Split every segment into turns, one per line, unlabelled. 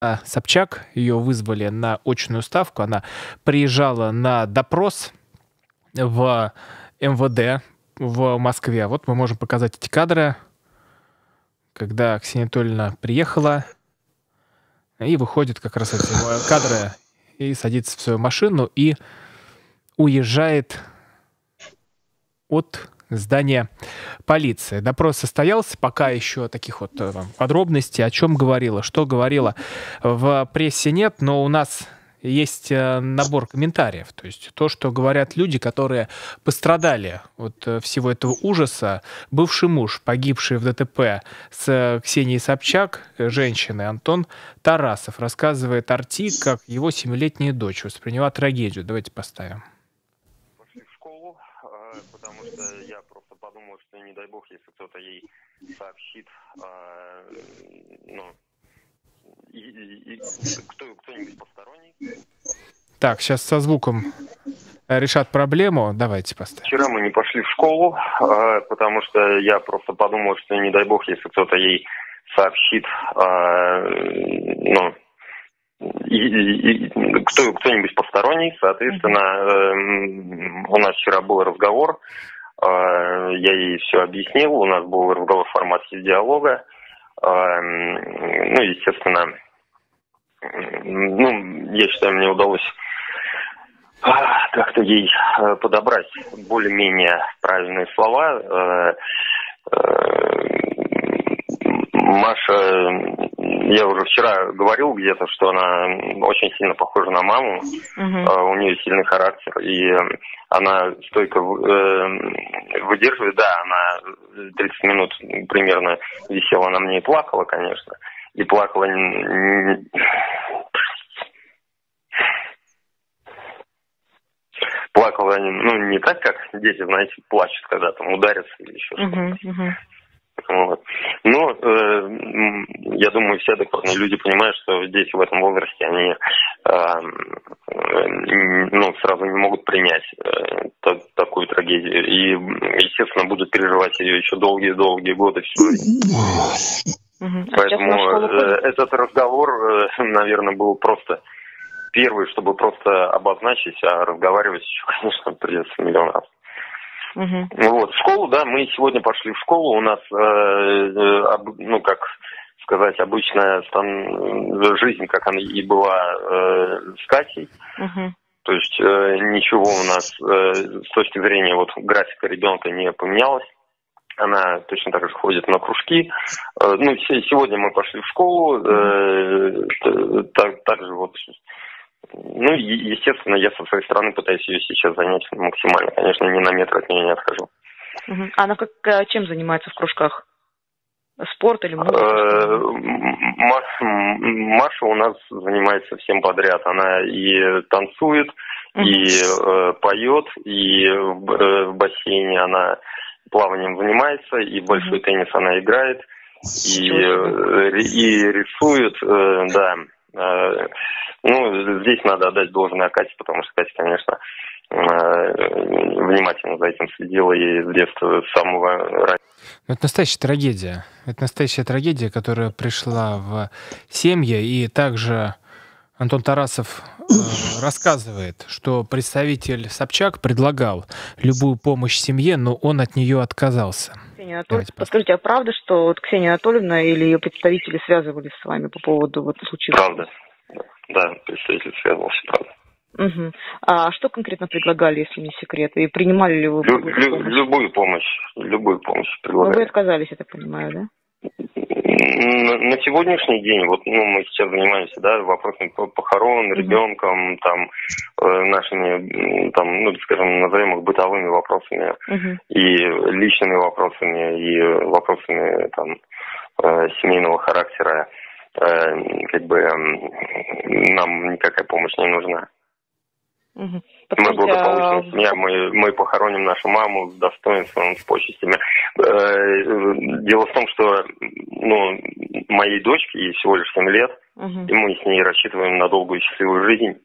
А, Собчак, ее вызвали на очную ставку, она приезжала на допрос в МВД в Москве. Вот мы можем показать эти кадры, когда Ксения Анатольевна приехала и выходит как раз эти кадры и садится в свою машину и уезжает от здания полиции. Допрос состоялся, пока еще таких вот э, подробностей, о чем говорила, что говорила в прессе нет, но у нас есть э, набор комментариев. То есть то, что говорят люди, которые пострадали от э, всего этого ужаса. Бывший муж, погибший в ДТП с Ксенией Собчак, женщиной, Антон Тарасов, рассказывает Арти, как его семилетняя дочь восприняла трагедию. Давайте поставим.
Не дай бог, если кто-то ей сообщит, а, ну, и, и, и, кто, кто-нибудь посторонний.
Так, сейчас со звуком решат проблему. Давайте поставим.
Вчера мы не пошли в школу, а, потому что я просто подумал, что не дай бог, если кто-то ей сообщит, а, ну, и, и, и, кто, кто-нибудь посторонний, соответственно, э, у нас вчера был разговор, я ей все объяснил, у нас был разговор в формате диалога. А, ну, естественно, ну, я считаю, мне удалось а, как-то ей подобрать более-менее правильные слова. Маша я уже вчера говорил где-то, что она очень сильно похожа на маму. Uh-huh. У нее сильный характер, и она стойко э, выдерживает. Да, она 30 минут примерно висела на мне и плакала, конечно. И плакала плакала, ну, не так, как дети, знаете, плачут, когда там ударятся или еще что-то. Uh-huh. Вот. Но э, я думаю, все адекватные люди понимают, что дети в этом возрасте, они э, ну, сразу не могут принять э, так, такую трагедию. И, естественно, будут переживать ее еще долгие-долгие годы всю жизнь. Угу. Поэтому э, этот разговор, э, наверное, был просто первый, чтобы просто обозначить, а разговаривать еще, конечно, придется миллион раз. Угу. Вот, в школу, да, мы сегодня пошли в школу, у нас, э, э, ну, как сказать, обычная там, жизнь, как она и была э, с Катей. Угу. То есть э, ничего у нас э, с точки зрения вот графика ребенка не поменялось. Она точно так же ходит на кружки. Э, ну, сегодня мы пошли в школу, э, так, также вот ну, естественно, я со своей стороны пытаюсь ее сейчас занять максимально. Конечно, ни на метр от нее не отхожу.
Угу. А она как, э, чем занимается в кружках? Спорт или музыка?
Э, Маша у нас занимается всем подряд. Она и танцует, и э, поет, и в бассейне она плаванием занимается, и большой теннис она играет, и, и рисует, да. Ну, здесь надо отдать должное Кате, потому что Катя, конечно, э, внимательно за этим следила и с детства, с самого раннего.
Ну, это настоящая трагедия. Это настоящая трагедия, которая пришла в семье. И также Антон Тарасов э, рассказывает, что представитель Собчак предлагал любую помощь семье, но он от нее отказался.
Ксения Анатольевна, подскажите, а правда, что вот Ксения Анатольевна или ее представители связывались с вами по поводу вот случая?
Правда. Да, представитель связывался, правда.
Угу. А что конкретно предлагали, если не секрет? И принимали ли вы
Лю- лю- помощь? Любую помощь. Любую помощь предлагали.
Но вы отказались, я так понимаю, да?
На, на сегодняшний день, вот ну, мы сейчас занимаемся да, вопросами похорон, ребенком, там, э, нашими, там, ну, скажем, назовем их бытовыми вопросами uh и личными вопросами, и вопросами там, э, семейного характера. Э, как бы нам никакая помощь не нужна. Угу. Мы благополучная семья, мы, мы похороним нашу маму с достоинством, с почестями. Э, дело в том, что ну, моей дочке ей всего лишь 7 лет, угу. и мы с ней рассчитываем на долгую счастливую жизнь.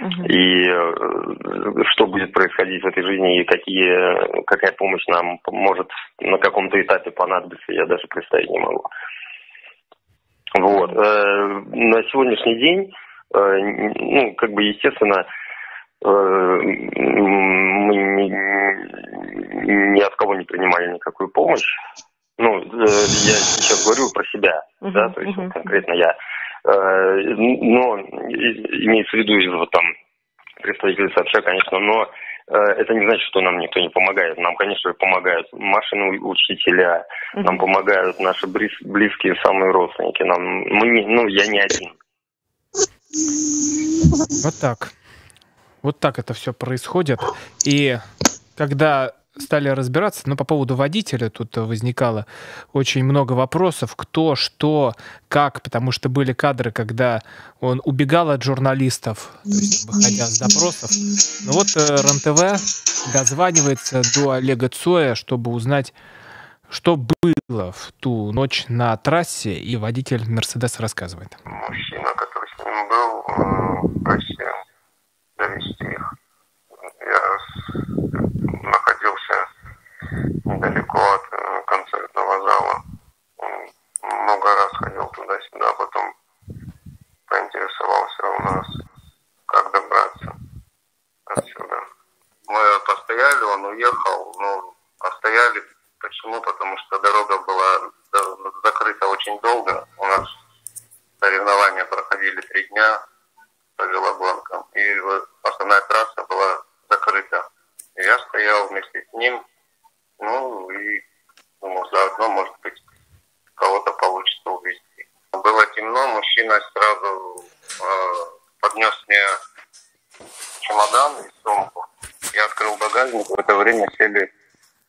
Угу. И э, что будет происходить в этой жизни и какие, какая помощь нам может на каком-то этапе понадобиться, я даже представить не могу. Вот. Э, на сегодняшний день, э, ну, как бы, естественно, э, мы ни, ни от кого не принимали никакую помощь. Ну, я сейчас говорю про себя, uh-huh, да, то есть uh-huh. конкретно я. Но имеется в виду из вот там представителей Собчак, конечно, но это не значит, что нам никто не помогает. Нам, конечно, помогают машины учителя, mm нам помогают наши близкие, самые родственники. Нам, мы не, ну, я не один.
Вот так. Вот так это все происходит. И когда стали разбираться, но по поводу водителя тут возникало очень много вопросов, кто, что, как, потому что были кадры, когда он убегал от журналистов, выходя с допросов. Ну вот э, РЕН-ТВ дозванивается до Олега Цоя, чтобы узнать, что было в ту ночь на трассе, и водитель Мерседес рассказывает.
Мужчина, который с ним был, просил довести их. Находился недалеко от э, концертного зала. Много раз ходил туда-сюда, потом поинтересовался у нас, как добраться отсюда. Мы постояли, он уехал, но постояли почему? Потому что дорога была закрыта очень долго. У нас соревнования проходили три дня по велогонкам, и основная трасса была закрыта. Стоял вместе с ним, ну и думал, заодно, может быть, кого-то получится увезти. Было темно, мужчина сразу э, поднес мне чемодан и сумку. Я открыл багажник, в это время сели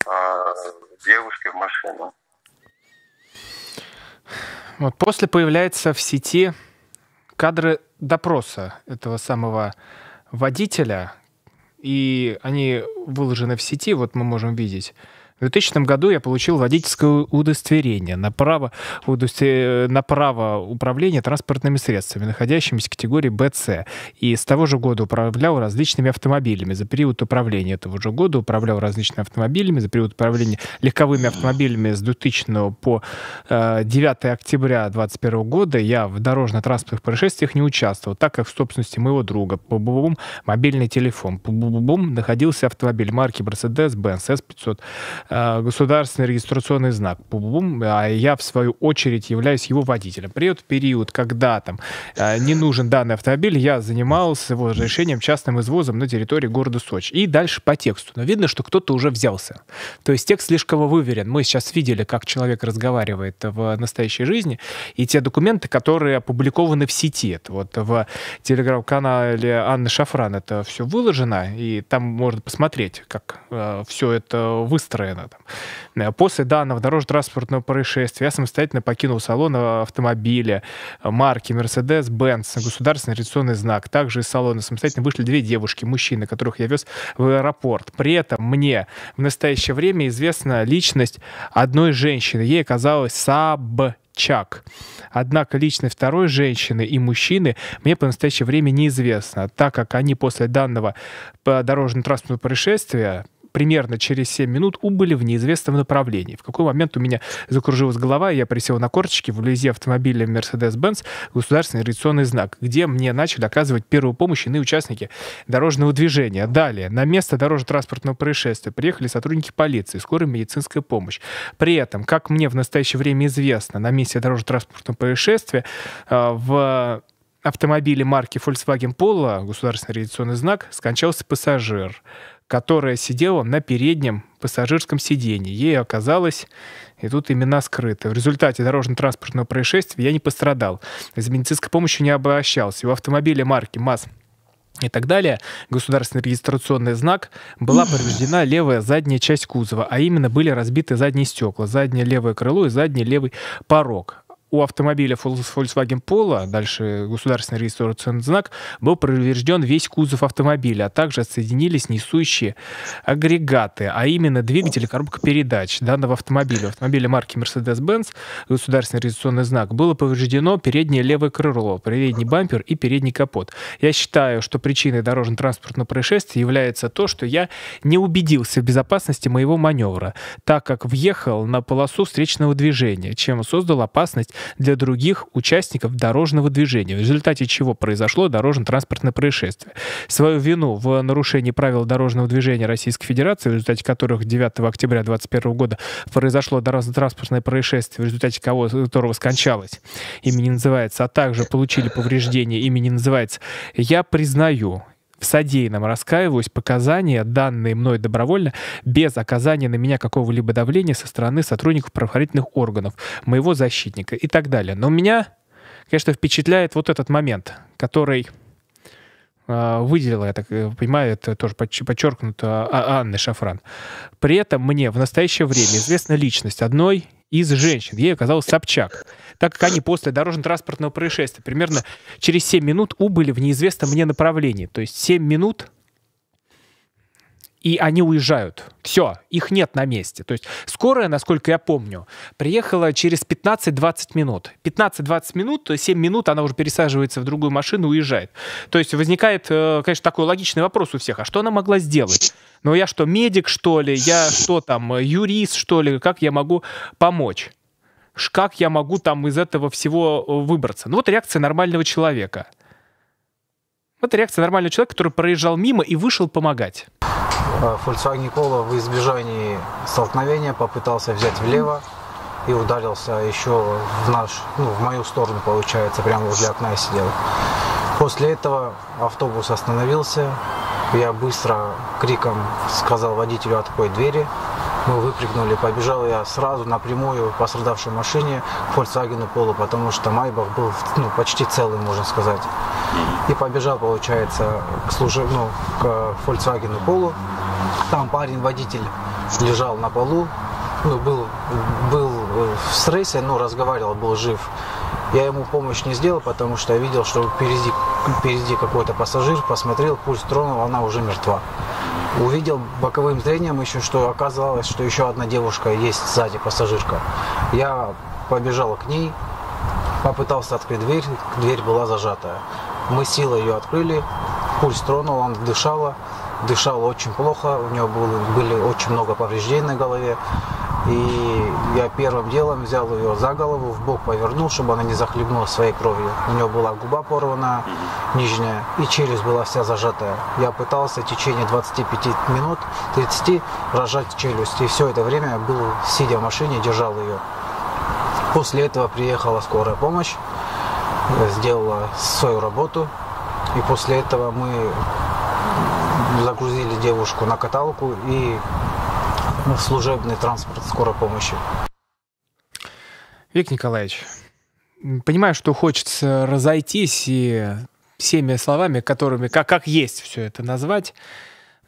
э, девушки в машину.
Вот после появляется в сети кадры допроса этого самого водителя, и они выложены в сети, вот мы можем видеть. В 2000 году я получил водительское удостоверение на право, удостовер... на право управления транспортными средствами, находящимися в категории БЦ. И с того же года управлял различными автомобилями. За период управления этого же года управлял различными автомобилями. За период управления легковыми автомобилями с 2000 по э, 9 октября 2021 года я в дорожно-транспортных происшествиях не участвовал, так как в собственности моего друга бум мобильный телефон бум находился автомобиль марки Mercedes-Benz S500 Э, государственный регистрационный знак. Бум, а я, в свою очередь, являюсь его водителем. При этот период, когда там э, не нужен данный автомобиль, я занимался его разрешением частным извозом на территории города Сочи. И дальше по тексту. Но видно, что кто-то уже взялся. То есть текст слишком выверен. Мы сейчас видели, как человек разговаривает в настоящей жизни, и те документы, которые опубликованы в сети. Это вот в телеграм-канале Анны Шафран это все выложено, и там можно посмотреть, как э, все это выстроено Ленина. Там. Э, после данного дорожно-транспортного происшествия я самостоятельно покинул салон автомобиля марки Mercedes-Benz, государственный регистрационный знак. Также из салона самостоятельно вышли две девушки, мужчины, которых я вез в аэропорт. При этом мне в настоящее время известна личность одной женщины. Ей оказалось Саб Чак. Однако личность второй женщины и мужчины мне по настоящее время неизвестно, так как они после данного дорожно-транспортного происшествия примерно через 7 минут убыли в неизвестном направлении. В какой момент у меня закружилась голова, и я присел на корточки вблизи автомобиля Mercedes-Benz государственный регистрационный знак, где мне начали оказывать первую помощь иные участники дорожного движения. Далее, на место дорожно-транспортного происшествия приехали сотрудники полиции, скорая медицинская помощь. При этом, как мне в настоящее время известно, на месте дорожно-транспортного происшествия э, в автомобиле марки Volkswagen Polo, государственный регистрационный знак, скончался пассажир которая сидела на переднем пассажирском сиденье. Ей оказалось, и тут имена скрыты. В результате дорожно-транспортного происшествия я не пострадал. За медицинской помощью не обращался. У автомобиля марки МАЗ и так далее, государственный регистрационный знак, была повреждена левая задняя часть кузова, а именно были разбиты задние стекла, заднее левое крыло и задний левый порог у автомобиля Volkswagen Polo, дальше государственный регистрационный знак, был поврежден весь кузов автомобиля, а также отсоединились несущие агрегаты, а именно двигатель и коробка передач данного автомобиля. В автомобиле марки Mercedes-Benz государственный регистрационный знак было повреждено переднее левое крыло, передний бампер и передний капот. Я считаю, что причиной дорожно-транспортного происшествия является то, что я не убедился в безопасности моего маневра, так как въехал на полосу встречного движения, чем создал опасность для других участников дорожного движения, в результате чего произошло дорожно-транспортное происшествие. Свою вину в нарушении правил дорожного движения Российской Федерации, в результате которых 9 октября 2021 года произошло дорожно-транспортное происшествие, в результате кого, которого скончалось, имя не называется, а также получили повреждения, имя не называется, я признаю в содеянном раскаиваюсь, показания, данные мной добровольно, без оказания на меня какого-либо давления со стороны сотрудников правоохранительных органов, моего защитника и так далее. Но меня, конечно, впечатляет вот этот момент, который а, выделила, я так э, понимаю, это тоже подчеркнуто а, Анны Шафран. При этом мне в настоящее время известна личность одной из женщин. Ей оказалась Собчак. Так как они после дорожно-транспортного происшествия примерно через 7 минут убыли в неизвестном мне направлении. То есть 7 минут и они уезжают. Все, их нет на месте. То есть скорая, насколько я помню, приехала через 15-20 минут. 15-20 минут, то 7 минут она уже пересаживается в другую машину и уезжает. То есть возникает, э, конечно, такой логичный вопрос у всех. А что она могла сделать? Ну я что, медик, что ли? Я что там, юрист, что ли? Как я могу помочь? Как я могу там из этого всего э, выбраться? Ну вот реакция нормального человека. Вот реакция нормального человека, который проезжал мимо и вышел помогать.
Э, Volkswagen Polo в избежании столкновения попытался взять влево и ударился еще в наш, ну, в мою сторону, получается, прямо возле окна я сидел. После этого автобус остановился, я быстро криком сказал водителю «открой двери». Мы выпрыгнули, побежал я сразу напрямую по пострадавшей машине к Volkswagen Polo, потому что Майбах был ну, почти целый, можно сказать. И побежал, получается, к, служи... ну, к Volkswagen Polo. Там парень-водитель лежал на полу, ну, был, был в стрессе, но разговаривал, был жив. Я ему помощь не сделал, потому что я видел, что впереди, впереди какой-то пассажир, посмотрел, пульс тронул, она уже мертва. Увидел боковым зрением еще, что оказалось, что еще одна девушка есть сзади, пассажирка. Я побежал к ней, попытался открыть дверь, дверь была зажатая. Мы силой ее открыли, пульс тронул, она дышала, дышала очень плохо, у нее было, были очень много повреждений на голове. И я первым делом взял ее за голову, в бок повернул, чтобы она не захлебнулась своей кровью. У нее была губа порвана, нижняя, и челюсть была вся зажатая. Я пытался в течение 25 минут, 30, рожать челюсть. И все это время я был, сидя в машине, держал ее. После этого приехала скорая помощь, сделала свою работу. И после этого мы загрузили девушку на каталку и ну, служебный транспорт скорой помощи.
Вик Николаевич, понимаю, что хочется разойтись и всеми словами, которыми как, как есть все это назвать,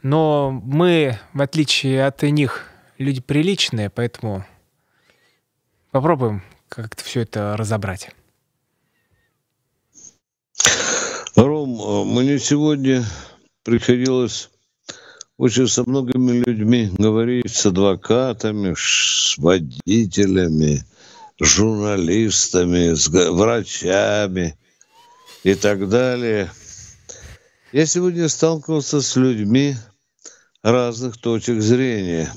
но мы, в отличие от них, люди приличные, поэтому попробуем как-то все это разобрать.
Ром, мне сегодня приходилось очень со многими людьми говорить, с адвокатами, с водителями, журналистами, с врачами и так далее. Я сегодня сталкивался с людьми разных точек зрения.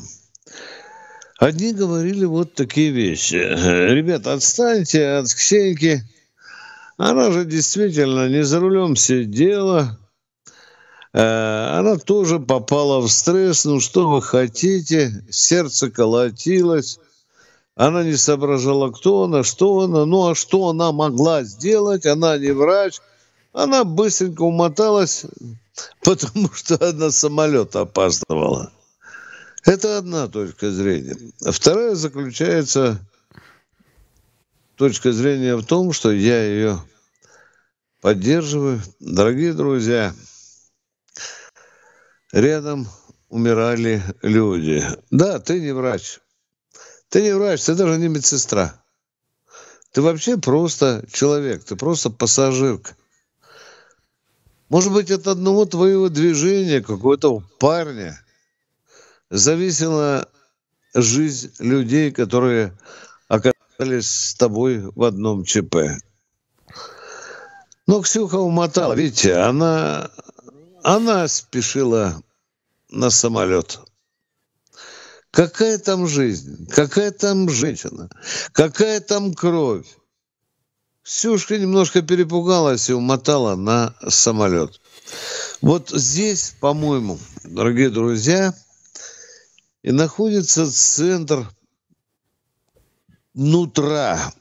Одни говорили вот такие вещи. Ребята, отстаньте от Ксеньки. Она же действительно не за рулем сидела, Э, она тоже попала в стресс. Ну, что вы хотите? Сердце колотилось. Она не соображала, кто она, что она. Ну, а что она могла сделать? Она не врач. Она быстренько умоталась, потому что она самолет опаздывала. Это одна точка зрения. Вторая заключается точка зрения в том, что я ее поддерживаю. Дорогие друзья, рядом умирали люди. Да, ты не врач. Ты не врач, ты даже не медсестра. Ты вообще просто человек, ты просто пассажирка. Может быть, от одного твоего движения, какого-то парня, зависела жизнь людей, которые оказались с тобой в одном ЧП. Но Ксюха умотала. Видите, она она спешила на самолет. Какая там жизнь? Какая там женщина? Какая там кровь? Ксюшка немножко перепугалась и умотала на самолет. Вот здесь, по-моему, дорогие друзья, и находится центр нутра,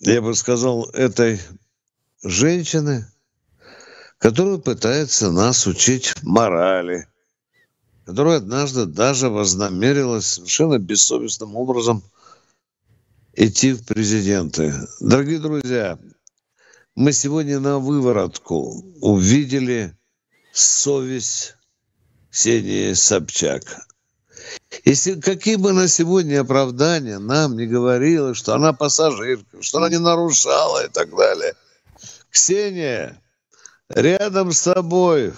я бы сказал, этой женщины, которая пытается нас учить морали, которая однажды даже вознамерилась совершенно бессовестным образом идти в президенты. Дорогие друзья, мы сегодня на выворотку увидели совесть Ксении Собчак. Если какие бы на сегодня оправдания нам не говорила, что она пассажирка, что она не нарушала и так далее. Ксения, рядом с тобой,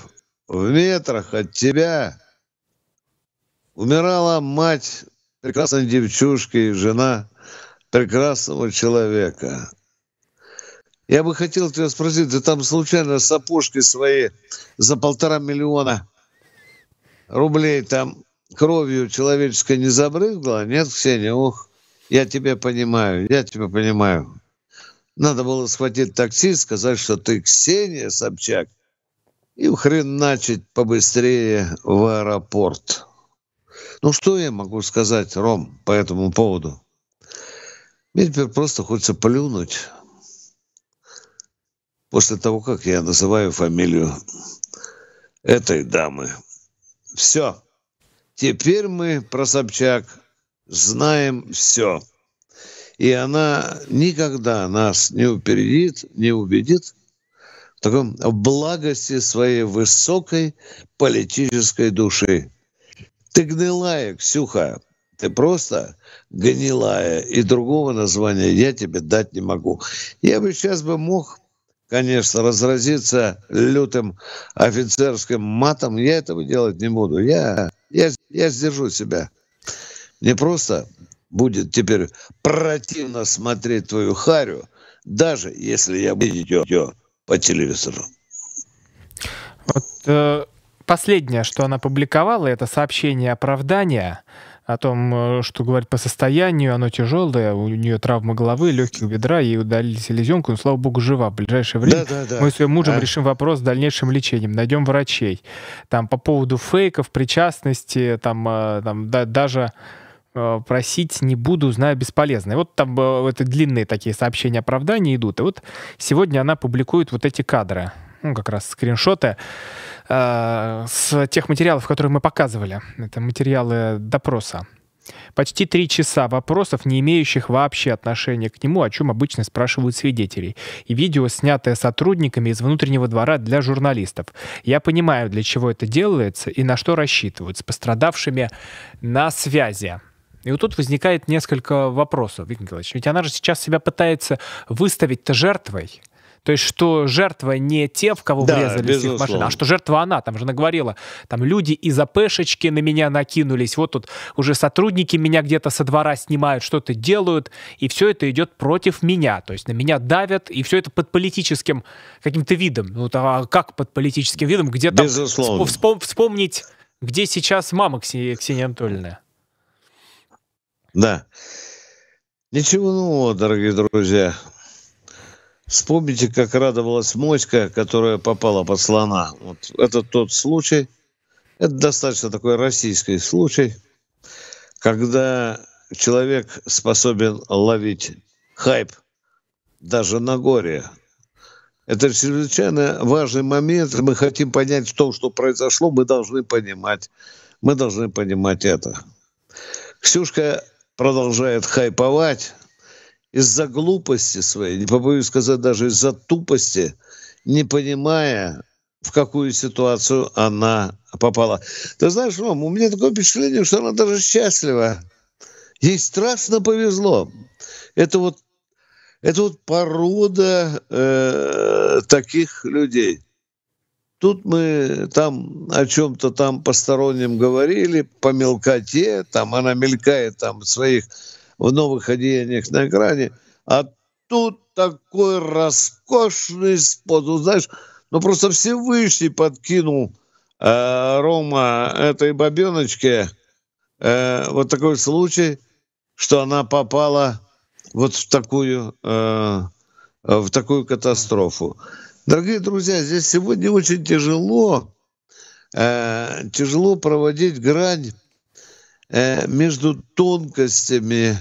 в метрах от тебя, умирала мать прекрасной девчушки жена прекрасного человека. Я бы хотел тебя спросить, ты там случайно сапожки свои за полтора миллиона рублей там кровью человеческой не забрызгала? Нет, Ксения? Ух, я тебя понимаю, я тебя понимаю. Надо было схватить такси, сказать, что ты Ксения Собчак, и начать побыстрее в аэропорт. Ну, что я могу сказать, Ром, по этому поводу? Мне теперь просто хочется плюнуть после того, как я называю фамилию этой дамы. Все. Теперь мы про Собчак знаем все. И она никогда нас не упередит, не убедит в таком благости своей высокой политической души. Ты гнилая, Ксюха. Ты просто гнилая. И другого названия я тебе дать не могу. Я бы сейчас бы мог конечно, разразиться лютым офицерским матом, я этого делать не буду. Я, я, я сдержу себя. Мне просто будет теперь противно смотреть твою харю, даже если я буду ее по телевизору.
Вот э, последнее, что она публиковала, это сообщение оправдания о том, э, что говорит по состоянию, оно тяжелое, у нее травма головы, легких бедра, ей удалили селезенку, но, слава богу, жива. В ближайшее время да, да, да. мы с ее мужем а? решим вопрос с дальнейшим лечением, найдем врачей. Там по поводу фейков, причастности, там, э, там да, даже э, просить не буду, знаю, бесполезно. И вот там это длинные такие сообщения оправдания идут. И вот сегодня она публикует вот эти кадры, ну, как раз скриншоты э, с тех материалов, которые мы показывали. Это материалы допроса. Почти три часа вопросов, не имеющих вообще отношения к нему, о чем обычно спрашивают свидетелей. И видео, снятое сотрудниками из внутреннего двора для журналистов. Я понимаю, для чего это делается и на что рассчитывают. С пострадавшими на связи. И вот тут возникает несколько вопросов, Виктор Николаевич. Ведь она же сейчас себя пытается выставить-то жертвой. То есть, что жертва не те, в кого да, врезались их машины, а что жертва она. Там же наговорила, там люди из АПшечки на меня накинулись, вот тут уже сотрудники меня где-то со двора снимают, что-то делают, и все это идет против меня. То есть на меня давят, и все это под политическим каким-то видом. Ну, а как под политическим видом? Где там вспом- вспомнить, где сейчас мама Ксения, Ксения Анатольевна?
Да. Ничего нового, дорогие друзья. Вспомните, как радовалась моська, которая попала под слона. Вот это тот случай, это достаточно такой российский случай, когда человек способен ловить хайп даже на горе. Это чрезвычайно важный момент. Мы хотим понять то, что произошло, мы должны понимать. Мы должны понимать это. Ксюшка продолжает хайповать, из-за глупости своей, не побоюсь сказать, даже из-за тупости, не понимая, в какую ситуацию она попала. Ты знаешь, Ром, у меня такое впечатление, что она даже счастлива. Ей страшно повезло. Это вот, это вот порода э, таких людей. Тут мы там о чем-то там постороннем говорили, по мелкоте, там она мелькает там в своих в новых одеяниях на экране, а тут такой роскошный спот, ну, знаешь, ну просто Всевышний подкинул э, Рома этой бабеночке э, вот такой случай, что она попала вот в такую э, в такую катастрофу. Дорогие друзья, здесь сегодня очень тяжело, э, тяжело проводить грань э, между тонкостями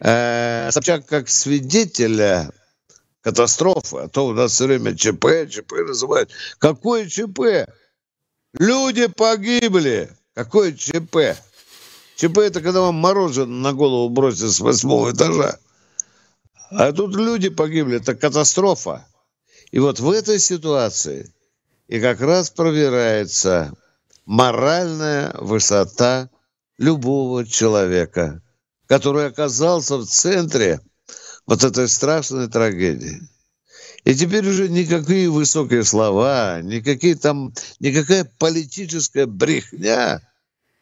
э, Собчак как свидетеля катастрофы, а то у нас все время ЧП, ЧП называют. Какое ЧП? Люди погибли. Какое ЧП? ЧП это когда вам мороженое на голову бросят с восьмого этажа. А тут люди погибли, это катастрофа. И вот в этой ситуации и как раз проверяется моральная высота любого человека, который оказался в центре вот этой страшной трагедии. И теперь уже никакие высокие слова, никакие там, никакая политическая брехня,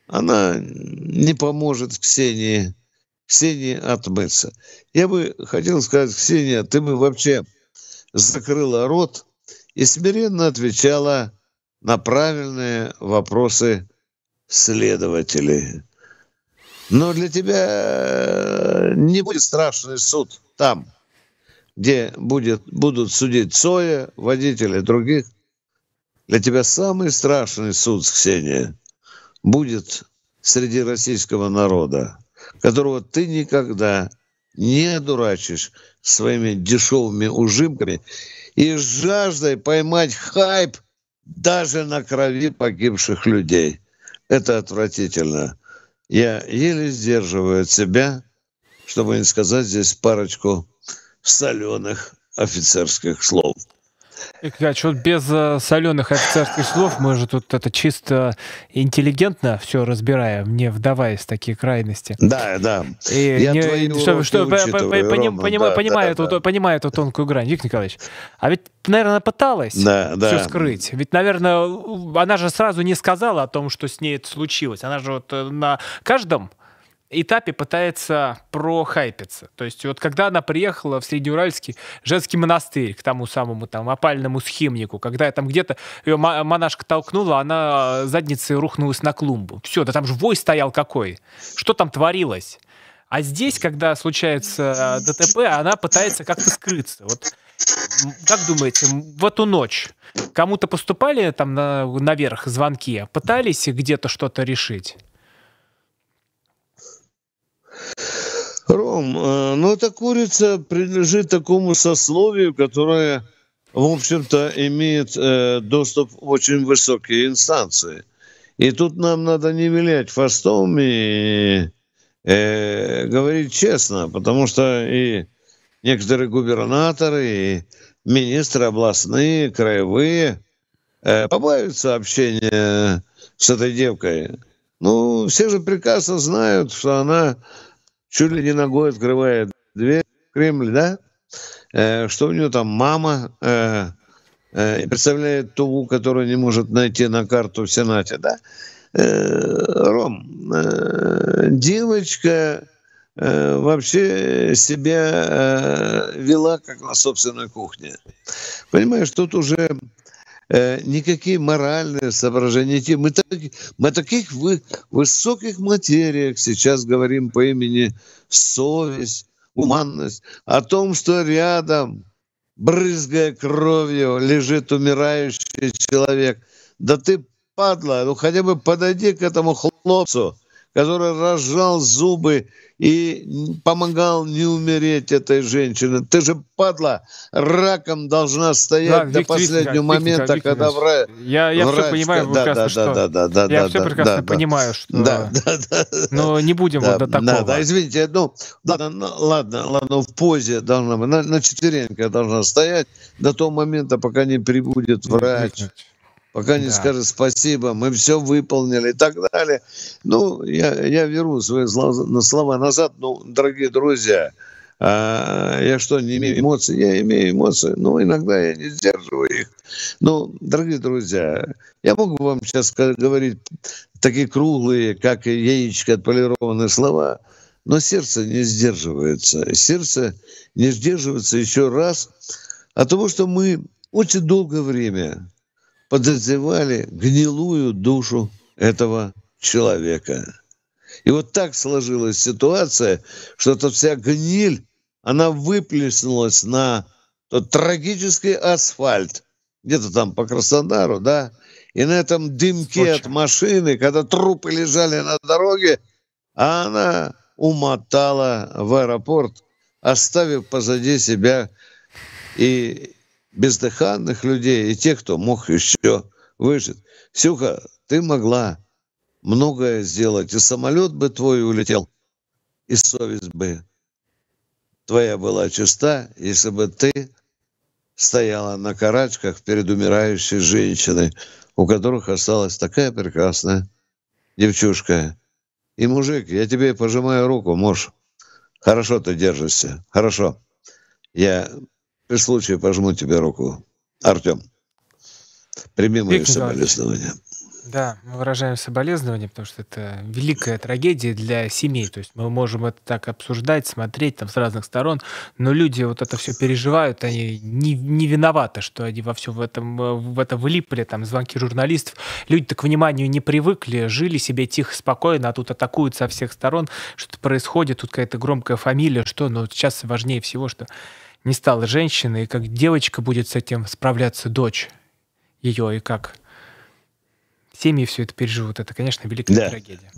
она не поможет Ксении, Ксении отмыться. Я бы хотел сказать, Ксения, ты бы вообще закрыла рот и смиренно отвечала на правильные вопросы следователей. Но для тебя не будет страшный суд там – где будет, будут судить Цоя, водителя других, для тебя самый страшный суд, Ксения, будет среди российского народа, которого ты никогда не одурачишь своими дешевыми ужимками и жаждой поймать хайп даже на крови погибших людей. Это отвратительно. Я еле сдерживаю от себя, чтобы не сказать здесь парочку соленых офицерских слов.
А что без э, соленых офицерских слов мы же тут это чисто интеллигентно все разбираем, не вдаваясь в такие крайности.
Да, да.
И Я не, твои что, что, по, по, поним, поним, да, понимаю, да, эту, да. понимаю эту тонкую грань, Виктор Николаевич. А ведь, наверное, пыталась да, все да. скрыть. Ведь, наверное, она же сразу не сказала о том, что с ней это случилось. Она же вот э, на каждом этапе пытается прохайпиться. То есть вот когда она приехала в Среднеуральский женский монастырь к тому самому там опальному схемнику, когда там где-то ее монашка толкнула, она задницей рухнулась на клумбу. Все, да там же вой стоял какой. Что там творилось? А здесь, когда случается ДТП, она пытается как-то скрыться. Вот как думаете, в эту ночь кому-то поступали там на, наверх звонки, пытались где-то что-то решить?
Ром, ну эта курица принадлежит такому сословию, которое, в общем-то, имеет э, доступ в очень высокие инстанции. И тут нам надо не вилять фастом и э, говорить честно, потому что и некоторые губернаторы, и министры областные, краевые э, побаиваются общения с этой девкой. Ну, все же прекрасно знают, что она чуть ли не ногой открывает дверь в Кремль, да? Э, что у нее там мама э, э, представляет ту, которую не может найти на карту в Сенате, да? Э, Ром, э, девочка э, вообще себя вела как на собственной кухне. Понимаешь, тут уже э, никакие моральные соображения. Мы, так, мы о таких вы, высоких материях сейчас говорим по имени совесть, гуманность, о том, что рядом, брызгая кровью, лежит умирающий человек. Да ты, падла, ну хотя бы подойди к этому хлопцу, который разжал зубы и помогал не умереть этой женщине. Ты же, падла, раком должна стоять да, до последнего момента, Виктор, когда врач...
Я, я врач, все понимаю да, прекрасно, да, что... Да, да, да, я да, все прекрасно да, понимаю, что... Да, да, да. Но не будем да, вот до такого. Да, да,
извините, ну, ладно, ладно, ладно, в позе должна быть, на, на четвереньках должна стоять до того момента, пока не прибудет врач. Виктор пока не да. скажет спасибо, мы все выполнили и так далее. Ну, я, я верну свои слова назад. Ну, дорогие друзья, а, я что, не имею эмоций? Я имею эмоции, но иногда я не сдерживаю их. Ну, дорогие друзья, я могу вам сейчас говорить такие круглые, как и яичко отполированные слова, но сердце не сдерживается. Сердце не сдерживается еще раз от того, что мы очень долгое время подозревали гнилую душу этого человека. И вот так сложилась ситуация, что эта вся гниль, она выплеснулась на тот трагический асфальт, где-то там по Краснодару, да, и на этом дымке от машины, когда трупы лежали на дороге, а она умотала в аэропорт, оставив позади себя и бездыханных людей, и тех, кто мог еще выжить. Сюха, ты могла многое сделать, и самолет бы твой улетел, и совесть бы твоя была чиста, если бы ты стояла на карачках перед умирающей женщиной, у которых осталась такая прекрасная девчушка. И, мужик, я тебе пожимаю руку, муж. Хорошо ты держишься. Хорошо. Я при случае пожму тебе руку. Артем, прими мои соболезнования.
Да, мы выражаем соболезнования, потому что это великая трагедия для семей. То есть мы можем это так обсуждать, смотреть там с разных сторон, но люди вот это все переживают, они не, не виноваты, что они во все в этом в это влипли, там звонки журналистов. Люди так к вниманию не привыкли, жили себе тихо, спокойно, а тут атакуют со всех сторон, что-то происходит, тут какая-то громкая фамилия, что, но сейчас важнее всего, что не стала женщиной, и как девочка будет с этим справляться дочь ее, и как семьи все это переживут. Это, конечно, великая да. трагедия.